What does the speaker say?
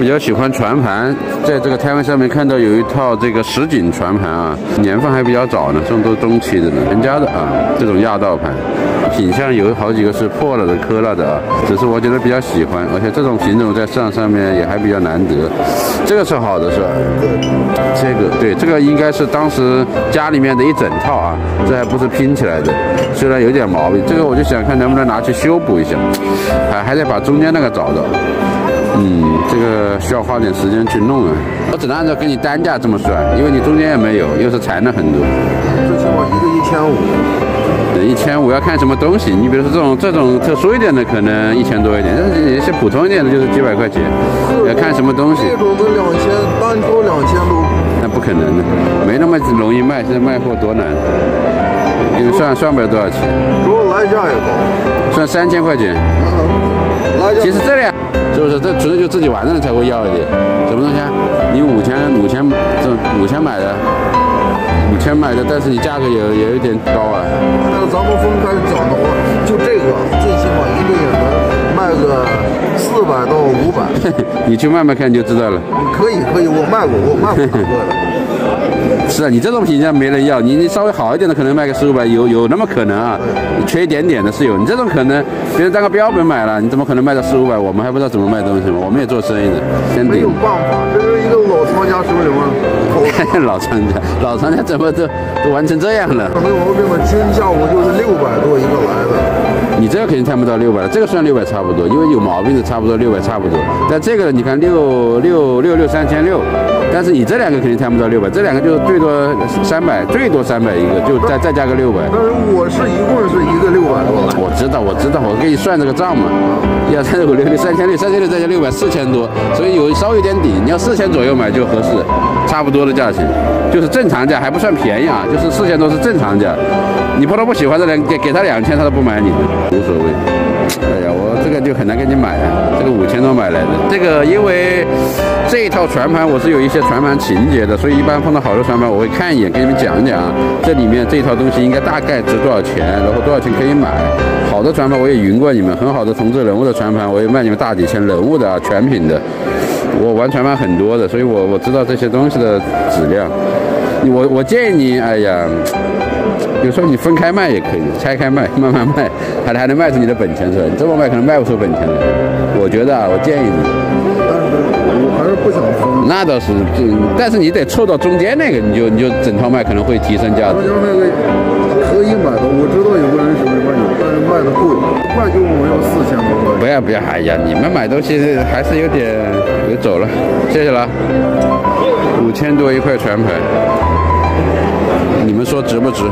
比较喜欢船盘，在这个摊位上面看到有一套这个实景船盘啊，年份还比较早呢，这种都中期的呢，人家的啊，这种亚道盘，品相有好几个是破了的、磕了的啊，只是我觉得比较喜欢，而且这种品种在市场上面也还比较难得，这个是好的是吧？这个对，这个应该是当时家里面的一整套啊，这还不是拼起来的，虽然有点毛病，这个我就想看能不能拿去修补一下，还还得把中间那个找到。嗯，这个需要花点时间去弄啊。我只能按照给你单价这么算，因为你中间也没有，又是残了很多。最起码一个一千五。一千五要看什么东西，你比如说这种这种特殊一点的，可能一千多一点，但是有些普通一点的，就是几百块钱。要看什么东西。这种都两千，单挑两千多。那不可能的，没那么容易卖，现在卖货多难。你算算不了多少钱。主要来价也高。算三千块钱。其实这里。是不是这纯粹就自己玩的人才会要一点？什么东西啊？你五千五千这五千买的，五千买的，但是你价格也也有点高啊。那咱们分开讲的话，就这个最起码一个也能卖个四百到五百。你去卖卖看就知道了。可以可以，我卖过，我卖过很多的。是啊，你这种品相没人要，你你稍微好一点的可能卖个四五百，有有那么可能啊？缺一点点的是有，你这种可能别人当个标本买了，你怎么可能卖到四五百？我们还不知道怎么卖东西嘛，我们也做生意的，先没有办法，这是一个老藏家手里嘛。老藏家，老藏家怎么都都玩成这样了？没毛病吧，今天下午就是六百多一个来的。你这个肯定谈不到六百了，这个算六百差不多，因为有毛病的差不多六百差不多。但这个你看六六六六三千六。但是你这两个肯定谈不到六百，这两个就是最多三百，最多三百一个，就再再加个六百。但是我是一共是一个六百多。我知道，我知道，我给你算这个账嘛。一二三六六六三千六，三千六再加六百，四千多，所以有稍微有点底。你要四千左右买就合适，差不多的价钱，就是正常价，还不算便宜啊，就是四千多是正常价。你碰到不喜欢的人，给给他两千，他都不买你的，无所谓。哎呀，我这个就很难给你买啊，这个五千多买来的，这个因为这一套船盘我是有一些。船盘情节的，所以一般碰到好的船盘，我会看一眼，跟你们讲一讲这里面这一套东西应该大概值多少钱，然后多少钱可以买。好的船盘我也匀过你们，很好的同志人物的船盘我也卖你们大几千，人物的啊，全品的。我玩船盘很多的，所以我我知道这些东西的质量。我我建议你，哎呀，有时候你分开卖也可以，拆开卖，慢慢卖，还还能卖出你的本钱出来。你这么卖可能卖不出本钱来。我觉得啊，我建议你。我还是不想分，那倒是，就但是你得凑到中间那个，你就你就整套卖可能会提升价值。中间那个可以买的，我知道有个人手里面有，但是卖的贵，卖给我们要四千多块。不要不要，哎呀，你们买东西还是有点，别走了，谢谢了。五千多一块船牌，你们说值不值？